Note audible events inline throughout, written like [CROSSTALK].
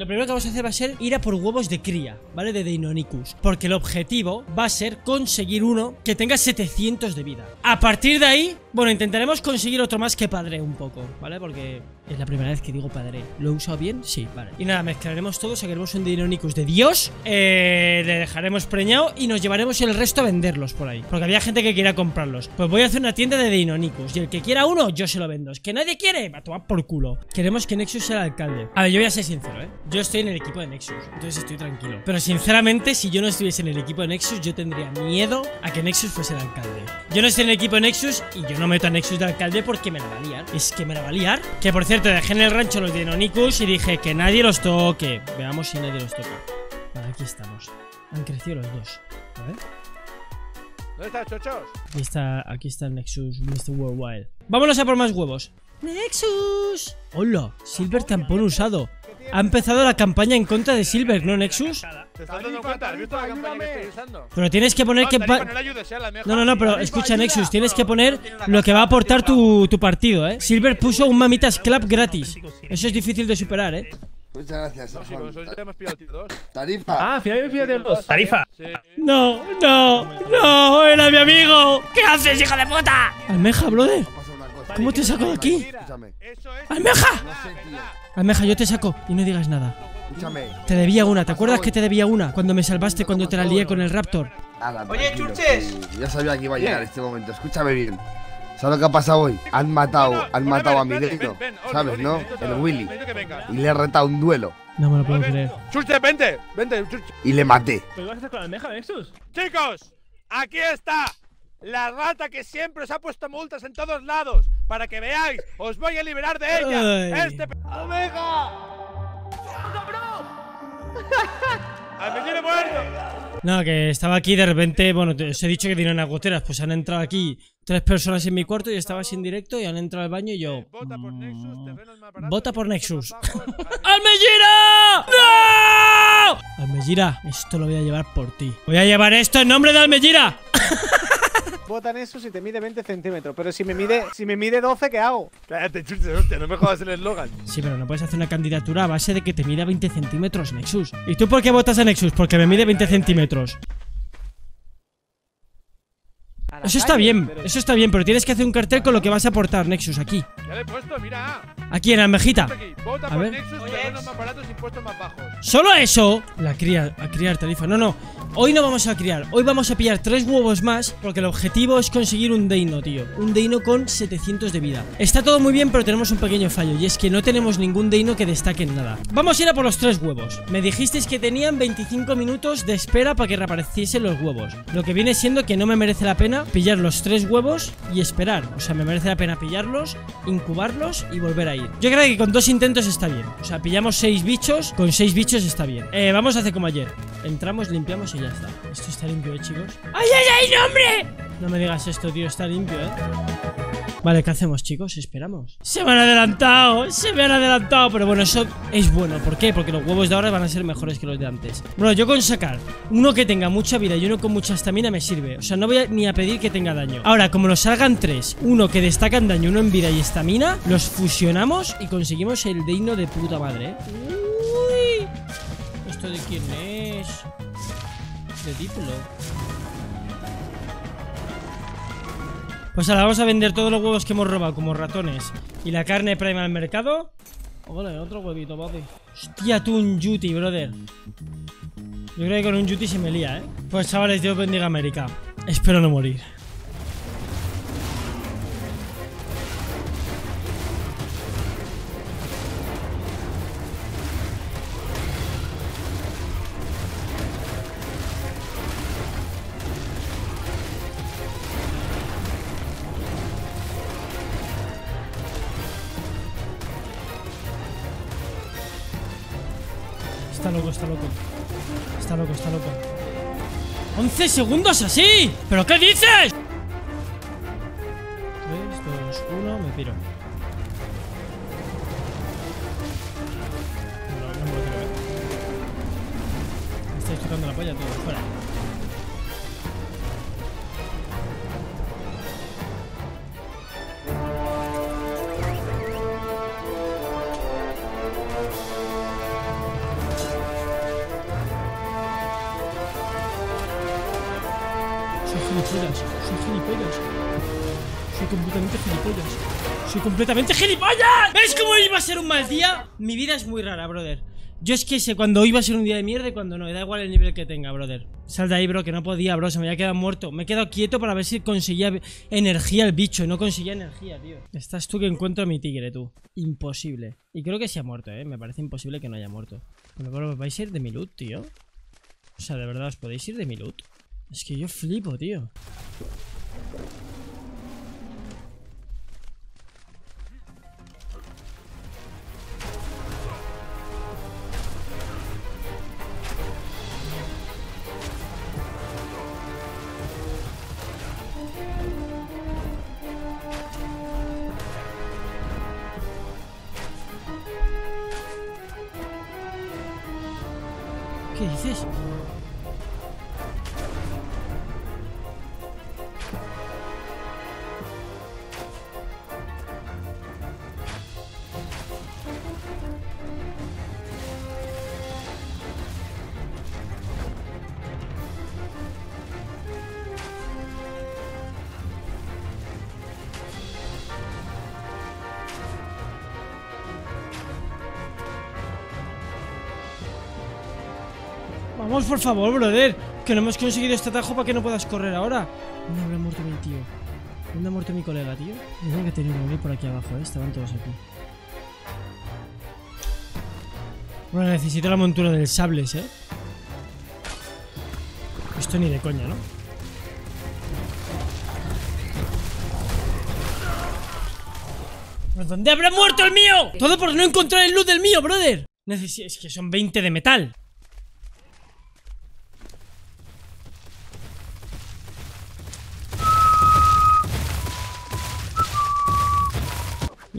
Lo primero que vamos a hacer va a ser ir a por huevos de cría, ¿vale? De Deinonychus. Porque el objetivo va a ser conseguir uno que tenga 700 de vida. A partir de ahí, bueno, intentaremos conseguir otro más que padre un poco, ¿vale? Porque es la primera vez que digo padre. ¿Lo he usado bien? Sí, vale. Y nada, mezclaremos todo, sacaremos un Deinonychus de Dios, eh, le dejaremos preñado y nos llevaremos el resto a venderlos por ahí. Porque había gente que quiera comprarlos. Pues voy a hacer una tienda de Deinonychus y el que quiera uno, yo se lo vendo. Es que nadie quiere, va a tomar por culo. Queremos que Nexus sea el alcalde. A ver, yo voy a ser sincero, ¿eh? Yo estoy en el equipo de Nexus, entonces estoy tranquilo. Pero sinceramente, si yo no estuviese en el equipo de Nexus, yo tendría miedo a que Nexus fuese el alcalde. Yo no estoy en el equipo de Nexus y yo no meto a Nexus de alcalde porque me la va a liar. Es que me la va a liar. Que por cierto, dejé en el rancho los Deinonychus y dije que nadie los toque. Veamos si nadie los toca. Vale, aquí estamos. Han crecido los dos. A ver. ¿Dónde están, chochos? Aquí está, aquí está el Nexus Mr. Worldwide. Vámonos a por más huevos. Nexus. Hola, Silver tampón usado. Ha empezado la campaña en contra de Silver, ¿no, Nexus? ¿Te estás dando cuenta? ¿Has visto la campaña que estoy usando? Pero tienes que poner No, que... Tarifa, no ayudes, eh. No, no, no, pero escucha, Nexus, tienes que poner lo que va a aportar tu, tu partido, ¿eh? Silver puso un Mamitas Club gratis. Eso es difícil de superar, ¿eh? Muchas gracias, No, sí, con eso ya hemos pillado dos. Tarifa. Ah. Tarifa. Sí. No, no, no, era mi amigo. ¿Qué haces, hijo de puta? Almeja, brother. ¿Cómo te saco de aquí? ¡Almeja! Almeja, yo te saco y no digas nada. Escúchame. Te debía una, ¿te acuerdas que te debía una? Cuando me salvaste cuando te la lié con el Raptor. Nada, Oye, chuches. Ya sabía que iba a llegar este momento. Escúchame bien. ¿Sabes lo que ha pasado hoy? Han matado, han matado a mi Ven, ven, dedo. ven, Oli, ¿Sabes, no? El Willy. Y le he retado un duelo. No me lo puedo creer. Chuche, vente, vente, Chuche. Y le maté. ¿Pero qué vas a hacer con la almeja, Nexus? Chicos, aquí está la rata que siempre os ha puesto multas en todos lados. Para que veáis, os voy a liberar de ella. Ay. Este. pe- ¡Almeja! [LAUGHS] ¡Almeja muerto! No, que estaba aquí de repente, bueno, te- os he dicho que tienen unas goteras, pues han entrado aquí tres personas en mi cuarto y estaba sin directo y han entrado al baño y yo... Vota por Nexus, terrenos más Vota por Nexus. [LAUGHS] ¡No! Almellira, esto lo voy a llevar por ti. Voy a llevar esto en nombre de Almellira. [LAUGHS] Votan eso si te mide 20 centímetros. Pero si me mide, si me mide 12, ¿qué hago? Cállate, Chuche, hostia, no me jodas el eslogan. Sí, pero no puedes hacer una candidatura a base de que te mida 20 centímetros, Nexus. ¿Y tú por qué votas a Nexus? Porque me mide 20 centímetros. La Eso está calle, bien, pero- eso está bien, pero tienes que hacer un cartel con lo que vas a aportar, Nexus, aquí. Ya le he puesto, mira. Aquí en Almejita. Aquí, vota A por ver. Nexus, terrenos más baratos, impuestos más bajos. Solo eso. La cría, a criar tarifa. No, no. Hoy no vamos a criar. Hoy vamos a pillar tres huevos más. Porque el objetivo es conseguir un Deino, tío. Un Deino con 700 de vida. Está todo muy bien, pero tenemos un pequeño fallo. Y es que no tenemos ningún Deino que destaque en nada. Vamos a ir a por los tres huevos. Me dijisteis que tenían 25 minutos de espera para que reapareciesen los huevos. Lo que viene siendo que no me merece la pena pillar los tres huevos y esperar. O sea, me merece la pena pillarlos, incubarlos y volver a ir. Yo creo que con dos intentos está bien. O sea, pillamos seis bichos, con seis bichos está bien. Eh, vamos a hacer como ayer. Entramos, limpiamos y ya está. Esto está limpio, eh, chicos. ¡Ay, ay, ay, no, hombre! No me digas esto, tío, está limpio, eh. Vale, ¿qué hacemos, chicos? Esperamos. Se me han adelantado, se me han adelantado. Pero bueno, eso es bueno. ¿Por qué? Porque los huevos de ahora van a ser mejores que los de antes. Bueno, yo con sacar uno que tenga mucha vida y uno con mucha estamina me sirve. O sea, no voy a- ni a pedir que tenga daño. Ahora, como nos salgan tres, uno que destaca en daño, uno en vida y estamina, los fusionamos y conseguimos el deino de puta madre, ¿eh? Uy. ¿Esto de quién es? De Diplo. Pues ahora vamos a vender todos los huevos que hemos robado como ratones y la carne prima al mercado. Ole, otro huevito, papi. Hostia, tú un Yuti, brother. Yo creo que con un Yuti se me lía, ¿eh? Pues chavales, Dios bendiga América. Espero no morir. Segundos así! ¿Pero qué dices? Soy completamente gilipollas. Soy completamente gilipollas. ¿Ves cómo iba a ser un mal día? Mi vida es muy rara, brother. Yo es que sé cuando iba a ser un día de mierda y cuando no. Da igual el nivel que tenga, brother. Sal de ahí, bro, que no podía, bro. Se me había quedado muerto. Me he quedado quieto para ver si conseguía energía el bicho. No conseguía energía, tío. Estás tú que encuentro a mi tigre, tú. Imposible. Y creo que se ha muerto, eh. Me parece imposible que no haya muerto. Bueno, ¿vais a ir de mi loot, tío? O sea, de verdad, ¿os podéis ir de mi loot? Es que yo flipo, tío. Vamos, por favor, brother. Que no hemos conseguido este atajo para que no puedas correr ahora. ¿Dónde habrá muerto mi tío? ¿Dónde ha muerto mi colega, tío? Tengo que tener un por aquí abajo, ¿eh? Estaban todos aquí. Bueno, necesito la montura del sables, ¿eh? Esto ni de coña, ¿no? ¿Pero dónde habrá muerto el mío? Todo por no encontrar el luz del mío, brother. Necesi es que son 20 de metal.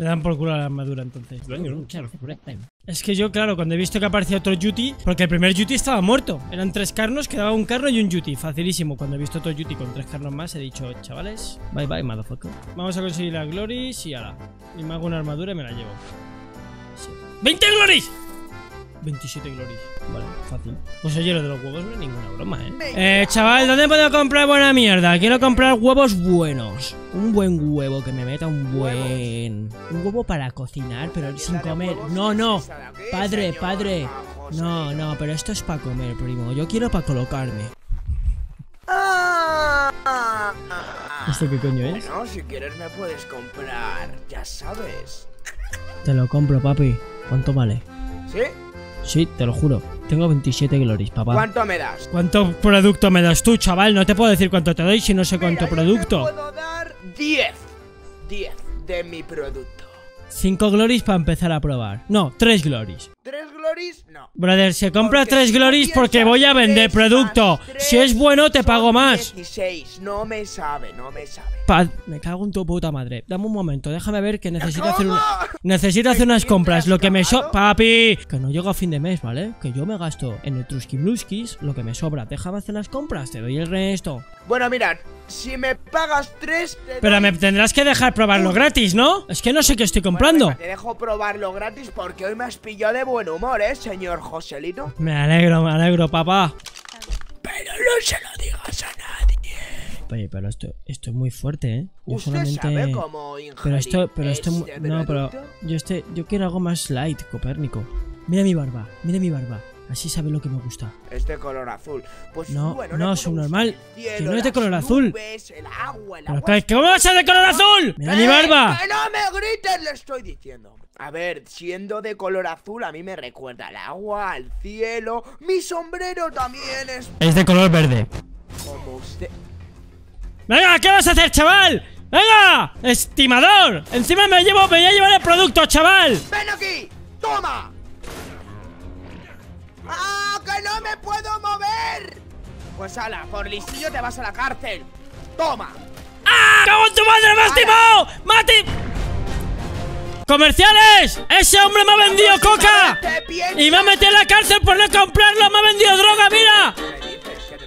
Le dan por culo a la armadura entonces. Es que yo, claro, cuando he visto que aparecía otro Yuti, porque el primer Yuti estaba muerto. Eran tres carnos, quedaba un carno y un Yuti. Facilísimo. Cuando he visto otro Yuti con tres carnos más, he dicho, chavales, bye bye, motherfucker. Vamos a conseguir la Gloris y ala. Y me hago una armadura y me la llevo. Sí. ¡20 Gloris! 27 Glories. Vale, fácil. Pues oye, lo de los huevos no es ninguna broma, ¿eh? Eh, chaval, ¿dónde puedo comprar buena mierda? Quiero comprar huevos buenos. Un buen huevo, que me meta un buen... Un huevo para cocinar, pero sin comer. No, no. Padre, padre. No, no, pero esto es para comer, primo. Yo quiero para colocarme. ¿Esto qué coño es? Bueno, si quieres me puedes comprar, ya sabes. Te lo compro, papi. ¿Cuánto vale? ¿Sí? Sí, te lo juro. Tengo 27 glories, papá. ¿Cuánto me das? ¿Cuánto producto me das tú, chaval? No te puedo decir cuánto te doy si no sé cuánto Mira, yo producto. Te puedo dar 10. 10 de mi producto. 5 glories para empezar a probar. No, 3 glories. ¿Tres glories? No. Brother, se compra Porque 3 si glories porque voy a vender tres producto. tres Si es bueno, te pago más. 16. No me sabe, no me sabe. Pa- me cago en tu puta madre. Dame un momento, déjame ver que necesito hacer una... Necesito hacer unas compras, lo que me so... Papi, que no llego a fin de mes, ¿vale? Que yo me gasto en el Truskibluskis lo que me sobra. Déjame hacer las compras, te doy el resto. Bueno, mirad, si me pagas 3. Pero me tendrás que dejar probarlo gratis, ¿no? Es que no sé qué estoy comprando. te dejo probarlo gratis porque hoy me has pillado de buen humor, ¿eh, señor Joselito? Me alegro, me alegro, papá. Pero no se lo digas a nadie. Oye, pero esto, esto es muy fuerte, ¿eh? Yo ¿Usted solamente... sabe cómo Pero esto, pero esto... este No, pero... Yo este... Yo quiero algo más light, Copérnico. Mira mi barba, mira mi barba. Así sabe lo que me gusta. Es de color azul. Pues No, bueno, no, es el cielo, Que no es de color azul. nubes, el agua, el ¿Pero agua qué, ¿Cómo va a ser de color azul? ¡Mira mi ¡Eh, barba! ¡Que no me grites! Le estoy diciendo. A ver, siendo de color azul, a mí me recuerda al agua, al cielo. Mi sombrero también es Es de color verde. como usted. ¡Venga, qué vas a hacer, chaval! ¡Venga! ¡Estimador! Encima me llevo, me voy a llevar el producto, chaval. ¡Ven aquí! ¡Toma! ¡Ah, que no me puedo mover! Pues ala, por listillo te vas a la cárcel. ¡Toma! ¡Ah! ¡Cago en tu madre, me has timado! ¡Mati! ¡Comerciales! ¡Ese hombre me ha vendido coca! ¡Y me ha metido en la cárcel por no comprarlo! ¡Me ha vendido droga, mira!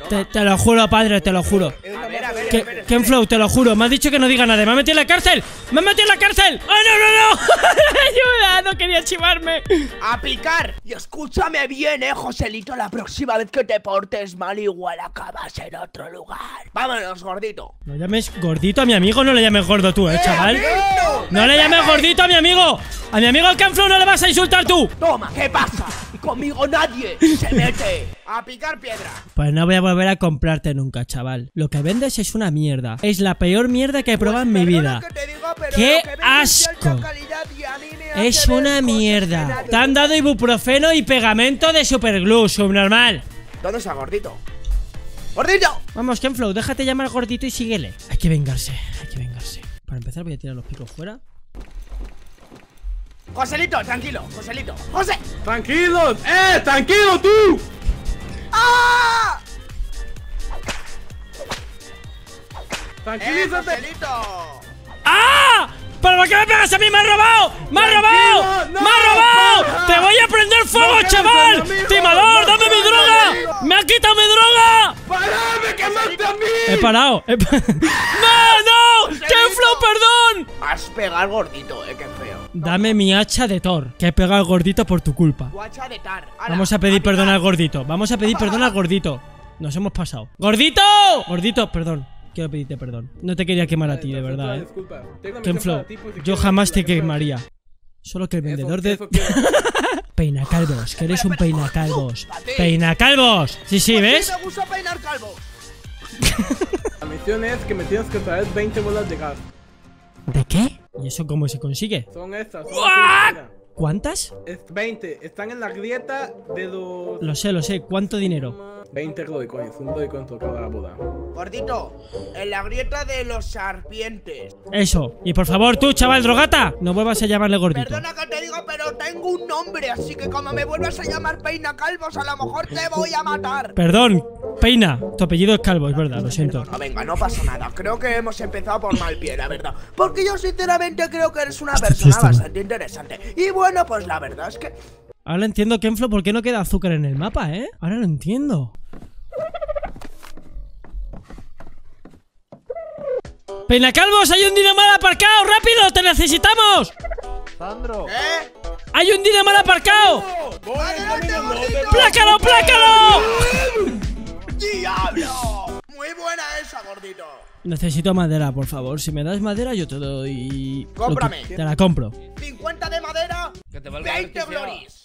Te, te lo juro, padre, te lo juro. A ver, a ver, te lo juro, me has dicho que no diga nada. ¡Me ha metido en la cárcel! ¡Me ha metido en la cárcel! ¡Oh, no, no, no! [LAUGHS] ¡Ayuda! No quería chivarme. ¡A picar! Y escúchame bien, eh, Joselito. La próxima vez que te portes mal, igual acabas en otro lugar. Vámonos, gordito. No llames gordito a mi amigo, no le llames gordo tú, eh, chaval. No le llames gordito a mi amigo. A mi amigo Kenflow no le vas a insultar tú. Toma, ¿qué pasa? Conmigo nadie se mete. A picar piedra. Pues no voy a volver a comprarte nunca, chaval. Lo que vendes es una mierda. Es la peor mierda que he probado en mi vida. Pero ¡Qué asco! Es una mierda. Te han dado ibuprofeno y pegamento de superglue, subnormal. ¿Dónde está gordito? ¡Gordito! Vamos, Kenflow, déjate llamar gordito y síguele. Hay que vengarse, hay que vengarse. Para empezar voy a tirar los picos fuera. Joselito, tranquilo, Joselito. ¡José! ¡Tranquilos! ¡Eh! ¡Tranquilo tú! ¡Ah! ¡Tranquilízate! Joselito! ¡Ah! ¿Pero por qué me pegas a mí? ¡Me has robado! ¡Me has robado! No, ¡Me has robado! para. ¡Te voy a prender fuego, No, chaval! amigo, ¡Timador, no, dame mi droga! ¡Me ha quitado mi droga! ¡Parame, que mate a mí! He parado. he pa- [LAUGHS] ¡No, no! ¡Kenflow, perdón! Has pegado al gordito, eh, qué feo. Dame mi hacha de Thor, que he pegado al gordito por tu culpa. Guacha de tar. Ala, Vamos a pedir perdón al gordito. Vamos a pedir perdón al gordito. Nos hemos pasado. ¡Gordito! Gordito, perdón. Quiero pedirte perdón. No te quería quemar a ti, de verdad, eh. Por si yo jamás te quemaría. Solo que el vendedor de [LAUGHS] peinacalvos, que eres un peinacalvos. [LAUGHS] ¡Peinacalvos! Sí, sí, Pues ¿ves? Sí, me gusta peinar calvo. [LAUGHS] La misión es que me tienes que traer 20 bolas de gas. ¿De qué? ¿Y eso cómo se consigue? Son estas. ¿Cuántas? Es 20. Están en la grieta de los. Lo sé, lo sé. ¿Cuánto dinero? 20 Dogecoins. Un Dogecoin por cada boda. Gordito, en la grieta de los serpientes. Eso. Y por favor, tú, chaval drogata, no vuelvas a llamarle gordito. Perdona que te diga, pero tengo un nombre, así que como me vuelvas a llamar Peina Calvos, a lo mejor te voy a matar. Perdón, Peina. Tu apellido es calvo, es verdad, lo siento. No, venga, no pasa nada. Creo que hemos empezado por mal pie, la verdad. Porque yo sinceramente creo que eres una persona bastante interesante. Y bueno, pues la verdad es que... Ahora entiendo, Kenflo, por qué no queda azúcar en el mapa, ¿eh? Ahora lo entiendo. ¡Peinacalvos! ¡Hay un dinero mal aparcado! ¡Rápido! ¡Te necesitamos! Sandro. ¿Eh? ¡Hay un dinero mal aparcado! ¡Plácalo, plácalo! ¡Diablo! Muy buena esa, gordito. Necesito madera, por favor. Si me das madera, yo te doy. Cómprame. Te la compro. 50 de madera, Que te valga 20 electricidad. glories.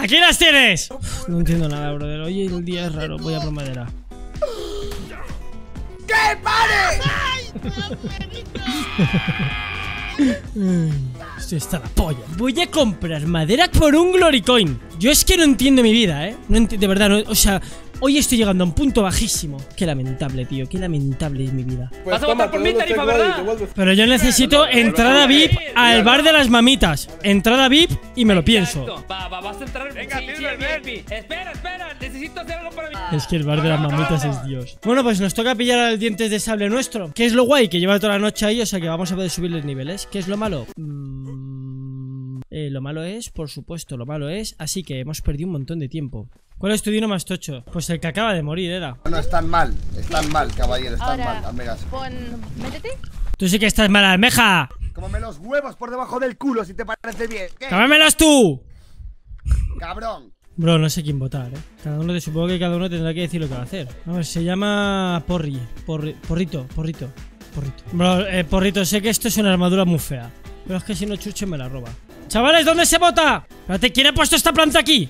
¡Aquí las tienes! No entiendo nada, brother. Oye, el día es raro. Voy a por madera. ¡Que pare! [LAUGHS] Esto está la polla. Voy a comprar madera por un Glory Coin. Yo es que no entiendo mi vida, ¿eh? No enti- de verdad, no- o sea, hoy estoy llegando a un punto bajísimo. Qué lamentable, tío. Qué lamentable es mi vida. Pues Vas a votar por mí, te Tarifa, ¿verdad? Pero yo necesito entrada VIP al bar de las mamitas. Entrada VIP y me lo pienso. Va, va, vas a entrar. Venga, sí, sí, Silver, ven. VIP. Espera, espera. Necesito hacer algo para mí. Es que el bar de las mamitas es Dios. Bueno, pues nos toca pillar al dientes de sable nuestro. ¿Qué es lo guay? Que lleva toda la noche ahí, o sea que vamos a poder subirles niveles. ¿Qué es lo malo? Mm, eh, lo malo es, por supuesto, lo malo es. Así que hemos perdido un montón de tiempo. ¿Cuál es tu dino más tocho? Pues el que acaba de morir era. No, están mal, están mal, caballero, están mal, Ahora, hazme caso. pon. Métete. Tú sí que estás mala almeja. Cómeme los huevos por debajo del culo si te parece bien. ¿Qué? ¡Cámamelos tú! Cabrón. Bro, no sé quién votar, eh. Cada uno, supongo que cada uno tendrá que decir lo que va a hacer. A ver, se llama Porri. Porri- porrito, porrito. Porrito. Bro, eh, porrito, sé que esto es una armadura muy fea. Pero es que si no, Chuche me la roba. Chavales, ¿dónde se vota? Espérate, ¿quién ha puesto esta planta aquí?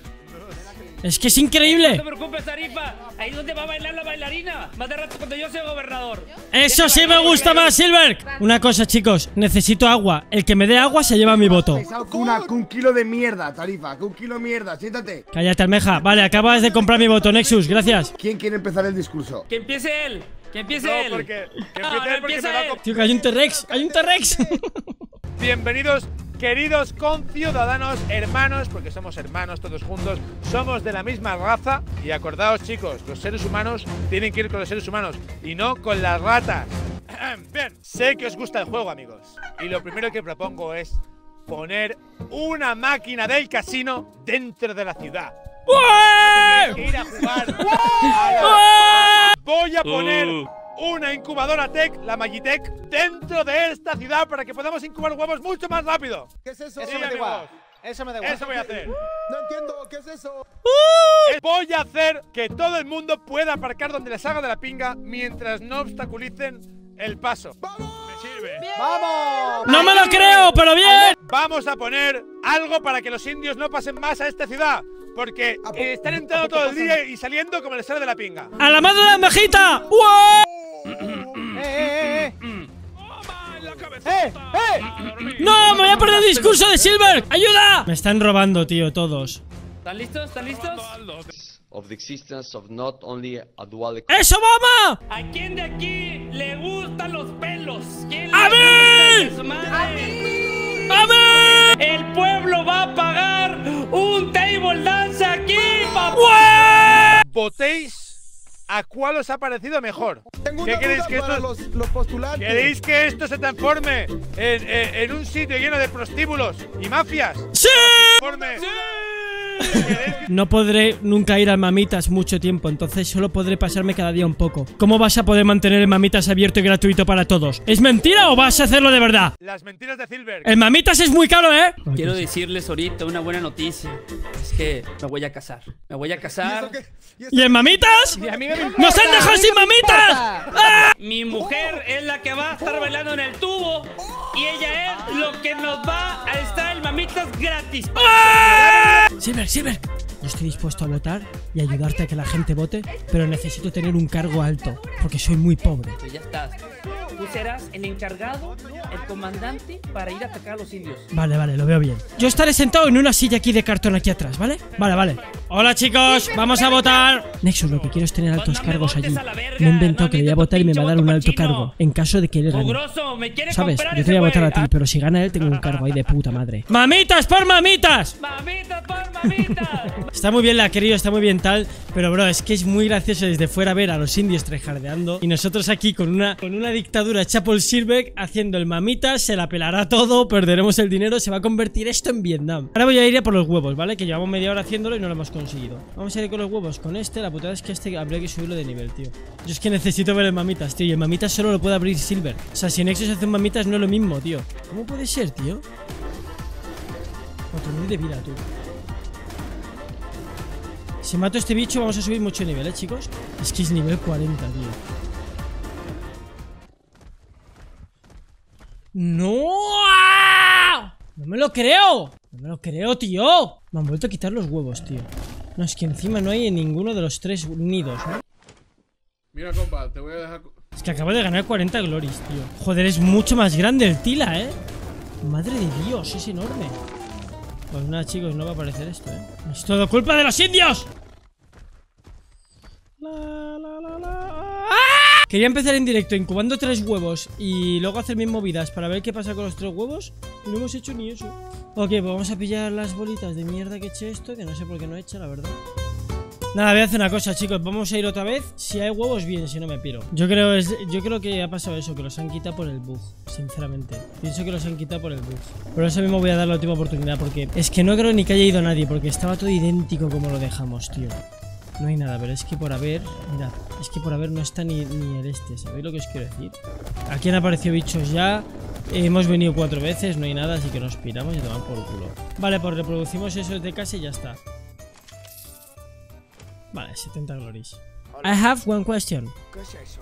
Es que es No increíble. te preocupes, Tarifa. Ahí donde va a bailar la bailarina. Más de rato cuando yo sea gobernador. Eso sí me gusta más, Silver. Una cosa, chicos. Necesito agua. El que me dé agua se lleva mi voto. Una- un kilo de mierda, Tarifa, que un kilo de mierda, siéntate. Cállate, almeja. Vale, acabas de comprar mi voto, Nexus. Gracias. ¿Quién quiere empezar el discurso? Que empiece él. Que empiece No, él. porque que No, empiece no él porque empieza me va a él. Tío, que hay un T-Rex. Hay un T-Rex. [LAUGHS] Bienvenidos, queridos conciudadanos, hermanos, porque somos hermanos todos juntos, somos de la misma raza y acordaos chicos, los seres humanos tienen que ir con los seres humanos y no con las ratas. [CLEARS THROAT] Bien, sé que os gusta el juego amigos y lo primero que propongo es poner una máquina del casino dentro de la ciudad. Ir a jugar a la- Voy a poner una incubadora tech, la Magitech, dentro de esta ciudad para que podamos incubar huevos mucho más rápido. ¿Qué es eso? Eso Sí, me da igual. Eso me da igual. Eso voy a hacer. [LAUGHS] No entiendo, ¿qué es eso? Eh, Voy a hacer que todo el mundo pueda aparcar donde les haga de la pinga mientras no obstaculicen el paso. Me sirve. ¡Vamos! ¡No me lo creo, pero bien! Vamos a poner algo para que los indios no pasen más a esta ciudad. Porque ¿A po- eh, están entrando todo el día y saliendo como les sale de la pinga. ¡A la madre de la mejita! ¡Wow! [COUGHS] ¡Eh, eh, eh! ¡Eh, eh! ¡No! ¡Me voy a perder el discurso de Silver! ¡Ayuda! Me están robando, tío, todos. ¿Están listos? ¿Están listos? of the existence of not only a dual. ¿A quién de aquí le gustan los pelos? ¿Quién ¡A mí! ¡A mí! El pueblo va a pagar un table dance aquí, papá. Votéis a cuál os ha parecido mejor. Tengo ¿Qué queréis que esto- los, los postulantes. ¿Queréis que esto se transforme en, en- en un sitio lleno de prostíbulos y mafias? ¡Sí! Transforme- ¿Queréis que- No podré nunca ir al Mamitas mucho tiempo, entonces solo podré pasarme cada día un poco. ¿Cómo vas a poder mantener el Mamitas abierto y gratuito para todos? ¿Es mentira o vas a hacerlo de verdad? Las mentiras de Silver. El Mamitas es muy caro, ¿eh? Quiero decirles ahorita una buena noticia. Es que me voy a casar. Me voy a ¿Y eso casar. ¿Y ¿Y el Mamitas? Y a mí me ¡Nos han dejado sin Mamitas! Mi mujer es la que va a estar bailando en el tubo. Y ella es lo que nos va a estar el mamitas gratis. Silver, Silver. Yo estoy dispuesto a votar y ayudarte a que la gente vote, pero necesito tener un cargo alto, porque soy muy pobre. Pues ya estás. Serás el encargado, el comandante para ir a atacar a los indios. Vale, vale, lo veo bien. Yo estaré sentado en una silla aquí de cartón aquí atrás, ¿vale? Vale, vale. Hola chicos, vamos a votar. Nexus, lo que quiero es tener altos cargos allí. Me he inventado que le voy a votar y me va a dar un alto cargo, en caso de que él gane. ¿Sabes? Yo te voy a votar a ti, pero si gana él tengo un cargo ahí de puta madre. ¡Mamitas por mamitas! Mamita por mamita. Está muy bien la querido, está muy bien tal, pero bro, es que es muy gracioso desde fuera ver a los indios trejardeando y nosotros aquí con una, con una dictadura hecha por Silbeck haciendo el mamita, se la pelará todo, perderemos el dinero, se va a convertir esto en Vietnam. Ahora voy a ir a por los huevos, ¿vale? Que llevamos media hora haciéndolo y no lo hemos conseguido. Vamos a ir con los huevos con este, la putada es que este habría que subirlo de nivel, tío. Yo es que necesito ver el mamitas, tío, y el mamitas solo lo puede abrir Silver. O sea, si Nexus hace un mamitas no es lo mismo, tío. ¿Cómo puede ser, tío? 4000 de vida, tú. Si mato a este bicho vamos a subir mucho nivel, ¿eh, chicos? Es que es nivel 40, tío. ¡No! ¡Ah! ¡No me lo creo! ¡No me lo creo, tío! Me han vuelto a quitar los huevos, tío. No, es que encima no hay en ninguno de los tres nidos, ¿no? Mira, compa, te voy a dejar. Es que acabo de ganar 40 glories, tío. Joder, es mucho más grande el Tila, ¿eh? Madre de Dios, es enorme. Pues nada, chicos, no va a aparecer esto, ¿eh? Es todo culpa de los indios. La, la, la, la. Quería empezar en directo incubando tres huevos y luego hacer mis movidas para ver qué pasa con los tres huevos y no hemos hecho ni eso. Ok, pues vamos a pillar las bolitas de mierda que eché esto, que no sé por qué no he hecho, la verdad. Nada, voy a hacer una cosa, chicos. Vamos a ir otra vez. Si hay huevos, bien, si no me piro. Yo creo, yo creo que ha pasado eso, que los han quitado por el bug, sinceramente. Pienso que los han quitado por el bug. Por eso mismo voy a dar la última oportunidad, porque es que no creo ni que haya ido nadie, porque estaba todo idéntico como lo dejamos, tío. No hay nada, pero es que por haber, mirad, es que por haber no está ni, ni el este, ¿sabéis lo que os quiero decir? Aquí han aparecido bichos ya, hemos venido cuatro veces, no hay nada, así que nos piramos y tomamos por culo. Vale, pues reproducimos eso de casa y ya está. Vale, 70 glories. I have one question. ¿Qué es eso?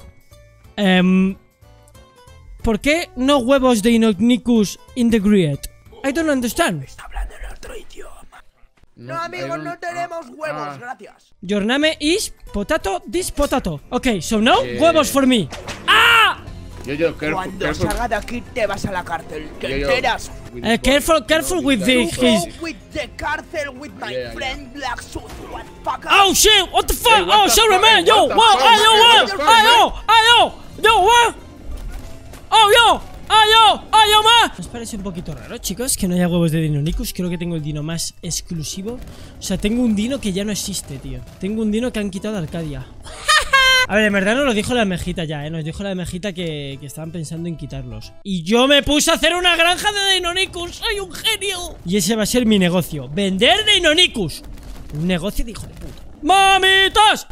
Em, ¿Por qué no huevos de Inognicus in the grid? I don't understand. Está hablando en otro idioma. No, amigos, no tenemos huevos, gracias. Your name is potato, this potato. Okay, so now Eh. huevos for me. Yo, yo, careful, Cuando careful. salga de aquí te vas a la cárcel. ¿Te Yo, yo. enteras? Eh, careful, careful with the his. with the cárcel with my Yeah, yeah. friend Black Suit, what fucker. Oh shit! What the fuck? Hey, what oh, the sorry, fuck? man. Yo, What wow, fuck, yo, what? Oh, oh, yo, yo, what? Oh, yo, oh, yo, oh, yo, ma. ¿Os parece un poquito raro, chicos, que no haya huevos de Dinonicus? Creo que tengo el dino más exclusivo. O sea, tengo un dino que ya no existe, tío. Tengo un dino que han quitado de Arcadia. [LAUGHS] A ver, en verdad nos lo dijo la mejita ya, ¿eh? Nos dijo la mejita que, que estaban pensando en quitarlos. Y yo me puse a hacer una granja de Deinonychus. ¡Soy un genio! Y ese va a ser mi negocio. Vender Deinonychus. Un negocio de hijo de puta. ¡Mamitas!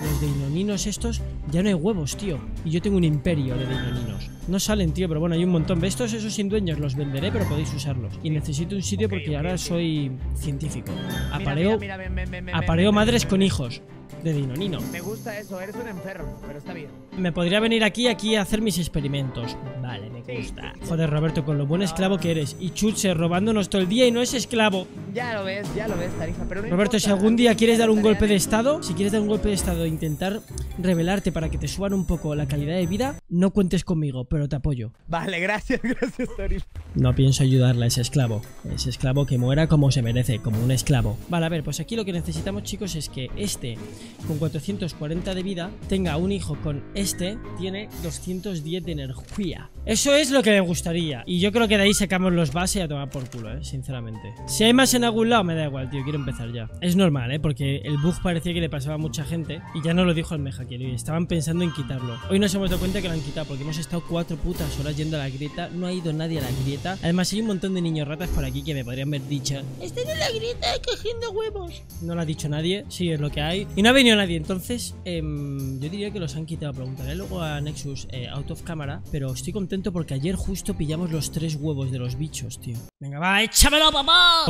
los dinoninos estos, ya no hay huevos, tío. Y yo tengo un imperio de dinoninos. No salen, tío, pero bueno, hay un montón. De estos, esos sin dueños, los venderé, pero podéis usarlos. Y necesito un sitio porque ahora soy científico. Apareo, Mira, mira, mira, ven, ven, ven, apareo ven, madres con hijos de dinonino. Me gusta eso, eres un enfermo, pero está bien. Me podría venir aquí, aquí a hacer mis experimentos. Vale, me gusta. Joder, Roberto, con lo buen esclavo que eres. Y Chuche robándonos todo el día y no es esclavo. Ya lo ves, ya lo ves, Tarifa, pero no Roberto, importa, si algún día quieres dar un golpe de estado, si quieres dar un golpe de estado e intentar revelarte para que te suban un poco la calidad de vida, no cuentes conmigo, pero te apoyo. Vale, gracias, [LAUGHS] gracias, Tarifa. No pienso ayudarle a ese esclavo. Ese esclavo que muera como se merece, como un esclavo. Vale, a ver, pues aquí lo que necesitamos, chicos, es que este, con 440 de vida, tenga un hijo con este, tiene 210 de energía. Eso es lo que me gustaría. Y yo creo que de ahí sacamos los bases y a tomar por culo, eh, sinceramente. Si hay más en algún lado, me da igual, tío, quiero empezar ya. Es normal, eh, porque el bug parecía que le pasaba a mucha gente. Y ya no lo dijo el Mejaquiero, y estaban pensando en quitarlo. Hoy nos hemos dado cuenta que lo han quitado, porque hemos estado cuatro putas horas yendo a la grieta. No ha ido nadie a la grieta. Además, hay un montón de niños ratas por aquí que me podrían haber dicho: Estoy en la grieta cogiendo huevos. No lo ha dicho nadie, sí, es lo que hay. Y no ha venido nadie, entonces, em, yo diría que los han quitado. Preguntaré luego a Nexus eh, out of camera. Pero estoy contento porque ayer justo pillamos los tres huevos de los bichos, tío. Venga, va, échamelo, papá.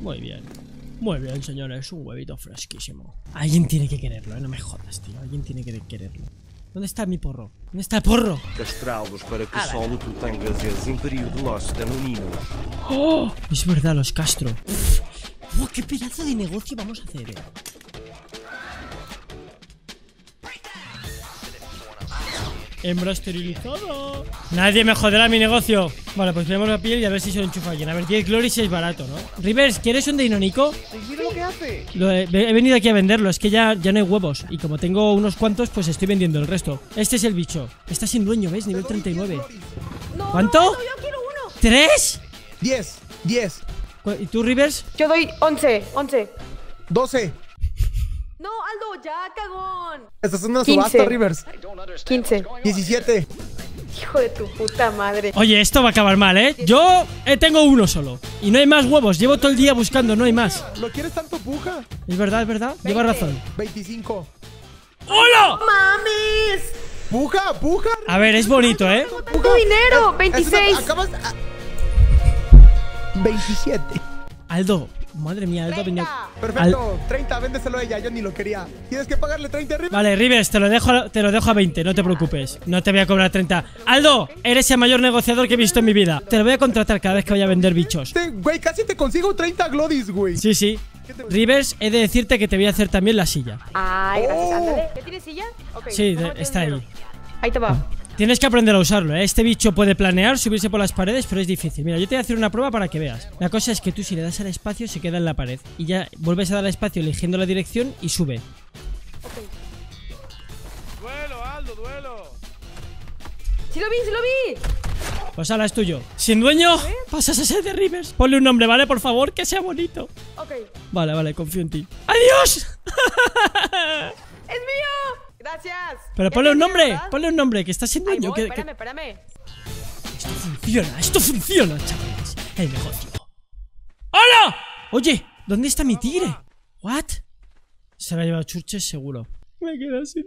Muy bien. Muy bien, señores, un huevito fresquísimo. Alguien tiene que quererlo, ¿eh? no me jodas, tío. Alguien tiene que quererlo. ¿Dónde está mi porro? ¿Dónde está el porro? Castrá-los para que o solo tu tenhas esse imperio de los danoninos. ¡Oh! Es verdad, los Castro. ¡Oh, qué pedazo de negocio vamos a hacer! eh! Hembra esterilizada. Nadie me joderá mi negocio. Vale, pues veamos la piel y a ver si se lo enchufa alguien. A ver, 10 glories es barato, ¿no? Rivers, ¿quieres un dinonico? Mira lo que hace. Lo he, he venido aquí a venderlo, es que ya, ya no hay huevos. Y como tengo unos cuantos, pues estoy vendiendo el resto. Este es el bicho. Está sin dueño, ¿ves? Nivel 39. ¿Cuánto? ¿Tres? 10, 10, ¿Cu- ¿Y tú, Rivers? Yo doy 11, 11. 12. No, Aldo, ya, cagón. Esta es una 15. subasta, Rivers. 15. 17. Hijo de tu puta madre. Oye, esto va a acabar mal, ¿eh? Yo eh, tengo uno solo. Y no hay más huevos. Llevo todo el día buscando, no hay más. ¿Lo quieres tanto, puja? Es verdad, es verdad. Lleva razón. 25. ¡Hola! ¡Mames! ¡Puja, puja! A ver, es bonito, ¿eh? ¡Tu dinero! 26. Acabas. a- 27. Aldo. Madre mía, Aldo ha venido... Perfecto. 30, véndeselo a ella. Yo ni lo quería. Tienes que pagarle 30 Rivers. Vale, Rivers, te lo, dejo, a- te lo dejo a 20, no te preocupes. No te voy a cobrar 30. Aldo, eres el mayor negociador que he visto en mi vida. Te lo voy a contratar cada vez que vaya a vender bichos. Este, Güey, casi te consigo 30 Glodis, güey. Sí, sí. Rivers, he de decirte que te voy a hacer también la silla. Ay, Oh. gracias, ándale. ¿Ya tienes silla? Sí, ¿cómo de- tienes está ahí. Ahí te va. Tienes que aprender a usarlo, ¿eh? Este bicho puede planear, subirse por las paredes, pero es difícil. Mira, yo te voy a hacer una prueba para que veas. La cosa es que tú si le das al espacio se queda en la pared. Y ya vuelves a dar al espacio eligiendo la dirección y sube. Duelo, Aldo, duelo. ¡Sí lo vi, sí lo vi! Pues ahora es tuyo. Sin dueño, pasas a ser de Rivers. Ponle un nombre, ¿vale? Por favor, que sea bonito. Ok. Vale, vale, confío en ti. ¡Adiós! [LAUGHS] ¡Es mío! Gracias. Pero ponle un nombre, ¿verdad? ponle un nombre, que estás sin Ahí dueño. voy, que- espérame, espérame. Esto funciona, esto funciona, chavales. El negocio. ¡Hola! Oye, ¿dónde está mi tigre? ¿What? Se la ha llevado Churches seguro. Me quedo sin...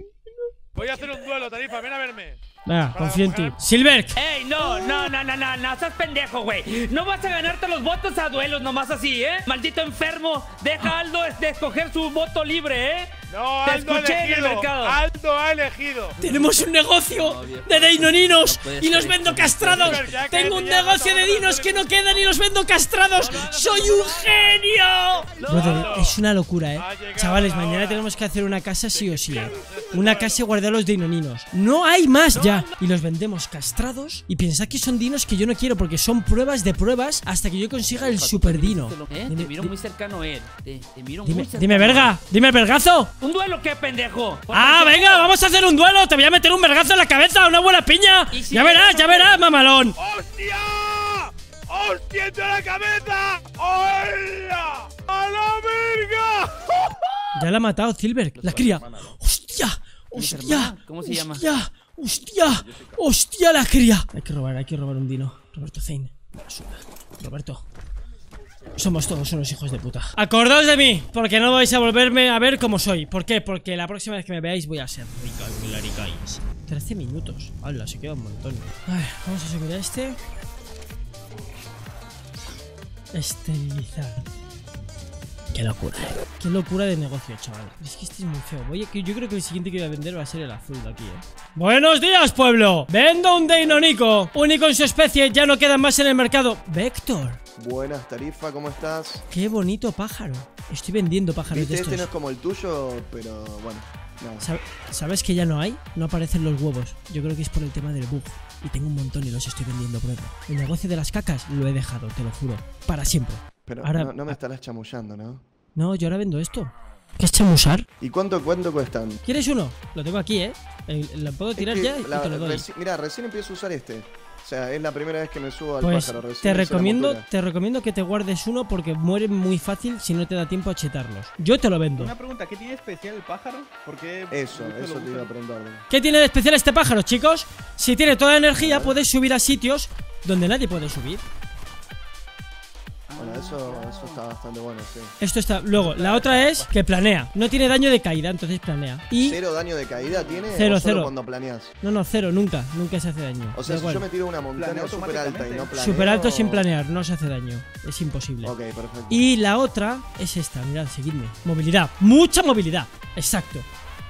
Voy a hacer un duelo, Tarifa, ven a verme. Venga, confío en ti. Silver, ¡Ey, no, no, no, no, no, no, seas pendejo, güey! No vas a ganarte los votos a duelos nomás así, ¿eh? Maldito enfermo, deja a Aldo de escoger su voto libre, ¿eh? No, Te Aldo escuché en el mercado. Aldo ha elegido. tenemos un negocio de dinoninos y los vendo castrados. Ya, Tengo un negocio de no, dinos no, que no quedan y los vendo castrados. ¡Soy un genio! Brother, es una locura, eh. Chavales, mañana hora. tenemos que hacer una casa sí o sí. eh. Una casa y guardar los dinoninos. No hay más ya. Y los vendemos castrados. Y pensad que son dinos que yo no quiero porque son pruebas de pruebas hasta que yo consiga el super dino. ¿Eh? Dime, Te miro muy cercano, Ed. Te, te miro dime, muy cercano. dime, verga. Dime, vergazo. ¿Un duelo qué, pendejo? Ah, venga, vamos a hacer un duelo. Te voy a meter un vergazo en la cabeza, una buena piña. ¿Y si Ya verás, ya verás, mamalón. ¡Hostia! ¡Hostia entre la cabeza! ¡Hola! ¡A la verga! [LAUGHS] Ya la ha matado Silver, la cría. ¡Hostia! ¡Hostia! ¿Cómo se llama? ¡Hostia! ¡Hostia! ¡Hostia la cría! Hay que robar, hay que robar un dino. Roberto Zane. Roberto. Somos todos unos hijos de puta. Acordaos de mí, porque no vais a volverme a ver como soy. ¿Por qué? Porque la próxima vez que me veáis voy a ser rica y laricais. 13 minutos. Hala, se queda un montón. A ver, vamos a subir a este. Esterilizar. Qué locura, eh. Qué locura de negocio, chaval. Es que este es muy feo. Que yo creo que el siguiente que voy a vender va a ser el azul de aquí, eh. Buenos días, pueblo. Vendo un Deinonico. Único en su especie, ya no quedan más en el mercado. Vector. Buenas, Tarifa, ¿cómo estás? Qué bonito pájaro. Estoy vendiendo pájaros Viste, de este no estos. es como el tuyo, pero bueno. Sab- ¿Sabes que ya no hay? No aparecen los huevos. Yo creo que es por el tema del bug. Y tengo un montón y los estoy vendiendo pronto. El negocio de las cacas lo he dejado, te lo juro. Para siempre. Pero ahora- no, no me estarás chamullando, ¿no? No, yo ahora vendo esto. ¿Qué es chamusar? ¿Y cuánto, cuánto cuestan? ¿Quieres uno? Lo tengo aquí, ¿eh? Eh, Lo puedo tirar Es que ya y te lo doy. reci- mira, recién empiezo a usar este. O sea, es la primera vez que me subo al Pues pájaro. recién te recomiendo, te recomiendo que te guardes uno porque mueren muy fácil si no te da tiempo a chetarlos. Yo te lo vendo. Una pregunta, ¿qué tiene especial el pájaro? ¿Por qué Eso, eso lo te iba a preguntar. ¿Qué tiene de especial este pájaro, chicos? Si tiene toda la energía, puedes subir a sitios donde nadie puede subir. Bueno, eso, eso está bastante bueno, sí. Esto está. Luego, la otra es que planea. No tiene daño de caída, entonces planea. Y. ¿Cero daño de caída tiene? Cero, o solo cero. cuando planeas? No, no, cero, nunca. Nunca se hace daño. O sea, si igual. yo me tiro una montaña súper alta y no planeo... Super alto sin planear, no se hace daño. Es imposible. Ok, perfecto. Y la otra es esta, mirad, seguidme. Movilidad, mucha movilidad. Exacto.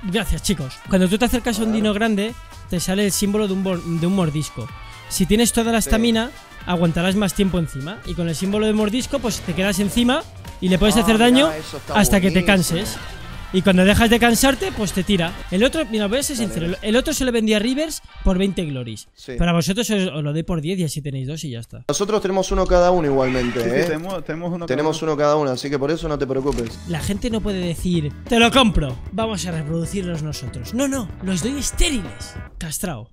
Gracias, chicos. Cuando tú te acercas a un dino grande, te sale el símbolo de un, bor- de un mordisco. Si tienes toda la Sí. estamina, aguantarás más tiempo encima. Y con el símbolo de mordisco, pues te quedas encima y le puedes Ah, hacer mirá, daño hasta que te canses. Y cuando dejas de cansarte, pues te tira. El otro, mira, voy a ser sincero, vale. el otro se le vendía a Rivers por 20 glories. Sí. Pero a vosotros os, os lo doy por 10 y así tenéis dos y ya está. Nosotros tenemos uno cada uno igualmente, Sí, sí, ¿eh? tenemos, tenemos uno cada Tenemos uno. uno cada uno, así que por eso no te preocupes. La gente no puede decir, te lo compro, vamos a reproducirlos nosotros. No, no, los doy estériles. Castrao.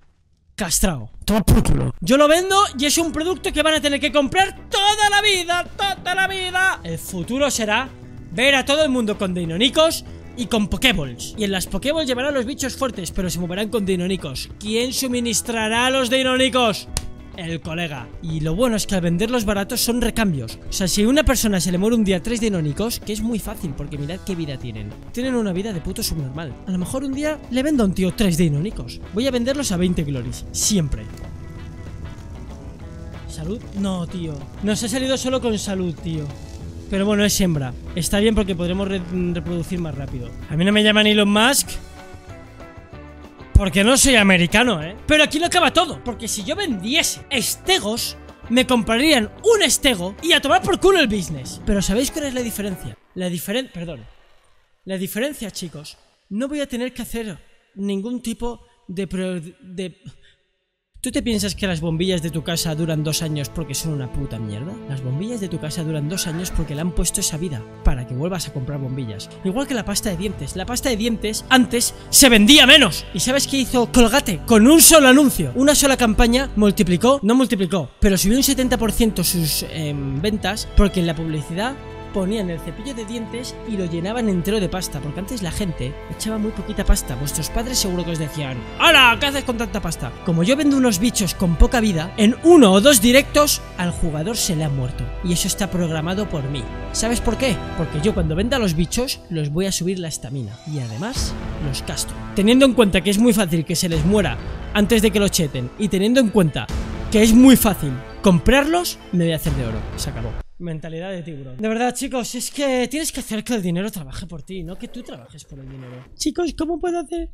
Castrao. Toma por culo. Yo lo vendo y es un producto que van a tener que comprar toda la vida, toda la vida. El futuro será ver a todo el mundo con dinonicos y con pokéballs. Y en las pokéballs llevarán los bichos fuertes, pero se moverán con dinonicos. ¿Quién suministrará los dinonicos? El colega. Y lo bueno es que al venderlos baratos son recambios. O sea, si a una persona se le muere un día tres dinónicos, que es muy fácil, porque mirad qué vida tienen. Tienen una vida de puto subnormal. A lo mejor un día le vendo a un tío tres dinónicos. Voy a venderlos a 20 glories. Siempre. ¿Salud? No, tío. Nos ha salido solo con salud, tío. Pero bueno, es hembra. Está bien porque podremos re- reproducir más rápido. A mí no me llaman Elon Musk. Porque no soy americano, ¿eh? Pero aquí no acaba todo. Porque si yo vendiese estegos, me comprarían un estego y a tomar por culo el business. Pero ¿sabéis cuál es la diferencia? La diferencia... Perdón. La diferencia, chicos. No voy a tener que hacer ningún tipo de... de... ¿Tú te piensas que las bombillas de tu casa duran dos años porque son una puta mierda? Las bombillas de tu casa duran dos años porque le han puesto esa vida para que vuelvas a comprar bombillas. Igual que la pasta de dientes. La pasta de dientes antes se vendía menos. ¿Y sabes qué hizo Colgate? Con un solo anuncio, una sola campaña, multiplicó, no multiplicó, pero subió un 70% sus em, ventas porque en la publicidad ponían el cepillo de dientes y lo llenaban entero de pasta, porque antes la gente echaba muy poquita pasta. Vuestros padres seguro que os decían, ¡Hala! ¿Qué haces con tanta pasta? Como yo vendo unos bichos con poca vida, en uno o dos directos al jugador se le ha muerto. Y eso está programado por mí. ¿Sabes por qué? Porque yo cuando venda los bichos los voy a subir la estamina. Y además los casto. Teniendo en cuenta que es muy fácil que se les muera antes de que lo cheten. Y teniendo en cuenta que es muy fácil comprarlos, me voy a hacer de oro. Se acabó. Mentalidad de tiburón. De verdad, chicos, es que tienes que hacer que el dinero trabaje por ti, no que tú trabajes por el dinero. Chicos, ¿cómo puedo hacer?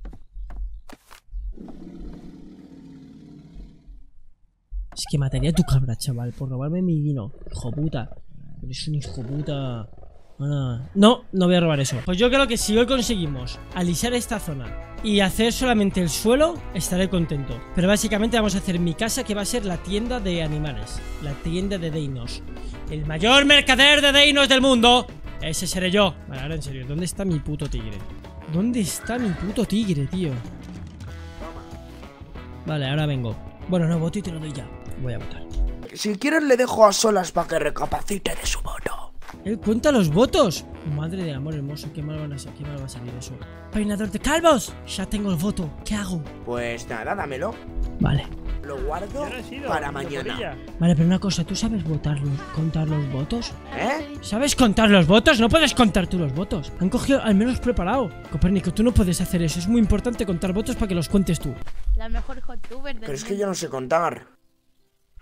Es que mataría a tu cabra, chaval, por robarme mi vino. Hijo puta. Eres un hijo puta. Ah, No, no voy a robar eso. Pues yo creo que si hoy conseguimos alisar esta zona y hacer solamente el suelo, estaré contento. Pero básicamente vamos a hacer mi casa que va a ser la tienda de animales. La tienda de Deinos. El mayor mercader de Deinos del mundo. Ese seré yo. Vale, ahora en serio, ¿dónde está mi puto tigre? ¿Dónde está mi puto tigre, tío? Vale, ahora vengo. Bueno, no voto y te lo doy ya. Voy a votar. Si quieres le dejo a solas para que recapacite de su voto. Él cuenta los votos. Madre de amor hermoso, qué mal, van a, sa- qué mal va a salir eso. Peinador de calvos. Ya tengo el voto. ¿Qué hago? Pues nada, dámelo. Vale. lo guardo no sido, para mañana. porilla. Vale, pero una cosa, ¿tú sabes votar los- contar los votos? ¿Eh? ¿Sabes contar los votos? No puedes contar tú los votos. Han cogido al menos preparado. Copérnico, tú no puedes hacer eso. Es muy importante contar votos para que los cuentes tú. La mejor hottuber del Pero es que yo no sé contar.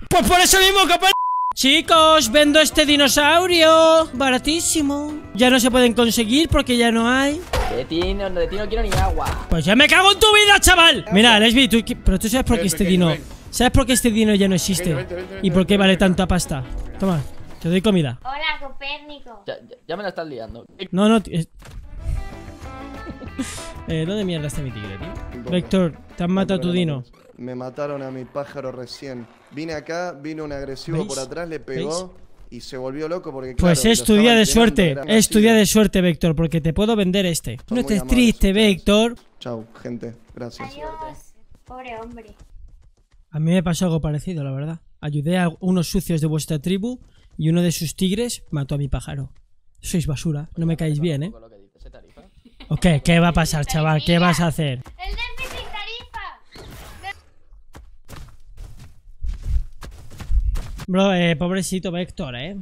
Pues por eso mismo, Copérnico. Chicos, vendo este dinosaurio. Baratísimo. Ya no se pueden conseguir porque ya no hay. De ti no, de ti no quiero ni agua. Pues ya me cago en tu vida, chaval. Mira, Lesbi, tú, pero tú sabes por qué este dino. ¿Sabes por qué este dino ya no existe? Vente, vente, vente, ¿Y por qué vale tanta pasta? Toma, te doy comida. Hola, Copérnico. Ya, ya- ya me la estás liando. No, no. es- [LAUGHS] eh, ¿Dónde mierda está mi tigre, tío? Vector, te han matado tu dino. Me mataron a mi pájaro recién. Vine acá, vino un agresivo ¿Veis? por atrás, le pegó y se volvió loco porque Pues claro, es tu día de suerte. Es tu día de suerte, Vector, porque te puedo vender este. Son No estés triste. Vector. Chau, gente. Gracias. Adiós. Pobre hombre. A mí me pasó algo parecido, la verdad. Ayudé a unos sucios de vuestra tribu y uno de sus tigres mató a mi pájaro. Sois basura, no me caéis bien, ¿eh? ¿O qué? ¿Qué va a pasar, chaval? ¿Qué vas a hacer? El déficit tarifa. Bro, eh, pobrecito Vector, ¿eh?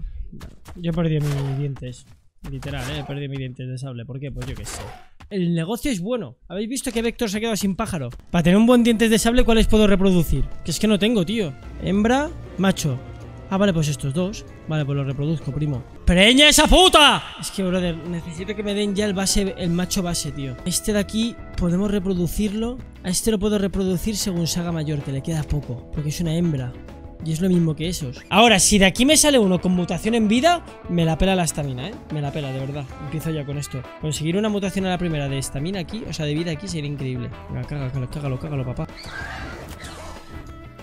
Yo he perdido mis dientes. Literal, ¿eh? He perdido mis dientes de sable. ¿Por qué? Pues yo qué sé. El negocio es bueno. ¿Habéis visto que Vector se ha quedado sin pájaro? Para tener un buen dientes de sable, ¿cuáles puedo reproducir? Que es que no tengo, tío. Hembra, macho. Ah, vale, pues estos dos. Vale, pues los reproduzco, primo. ¡Preña esa puta! Es que, brother, necesito que me den ya el base, el macho base, tío. Este de aquí podemos reproducirlo. A este lo puedo reproducir según saga mayor, que le queda poco. Porque es una hembra. Y es lo mismo que esos. Ahora, si de aquí me sale uno con mutación en vida, me la pela la estamina, ¿eh? Me la pela, de verdad. Empiezo ya con esto. Conseguir una mutación a la primera de estamina aquí, o sea, de vida aquí, sería increíble. Venga, cágalo, cágalo, cágalo, papá.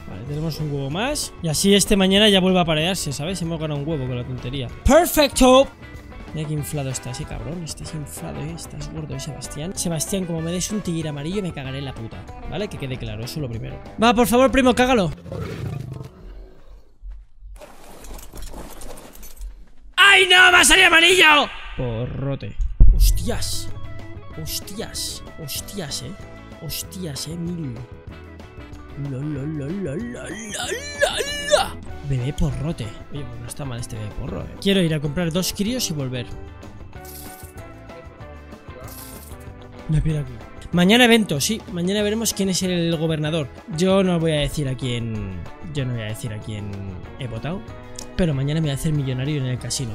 Vale, tenemos un huevo más. Y así este mañana ya vuelve a aparearse, ¿sabes? Hemos ganado un huevo con la tontería. ¡Perfecto! Mira qué inflado estás, eh, cabrón. Estás inflado, eh. Estás gordo, eh, Sebastián. Sebastián, como me des un tigre amarillo, me cagaré en la puta. ¿Vale? Que quede claro, eso es lo primero. Va, por favor, primo, cágalo. ¡Ay, no! ¡Va a salir amarillo! Porrote. ¡Hostias! ¡Hostias! ¡Hostias, eh! ¡Hostias, eh! Mil. Bebé porrote. Oye, pues no está mal este bebé porro, eh. Quiero ir a comprar dos críos y volver. Me piro aquí. Mañana evento, sí. Mañana veremos quién es el gobernador. Yo no voy a decir a quién. Yo no voy a decir a quién he votado. Pero mañana me voy a hacer millonario en el casino.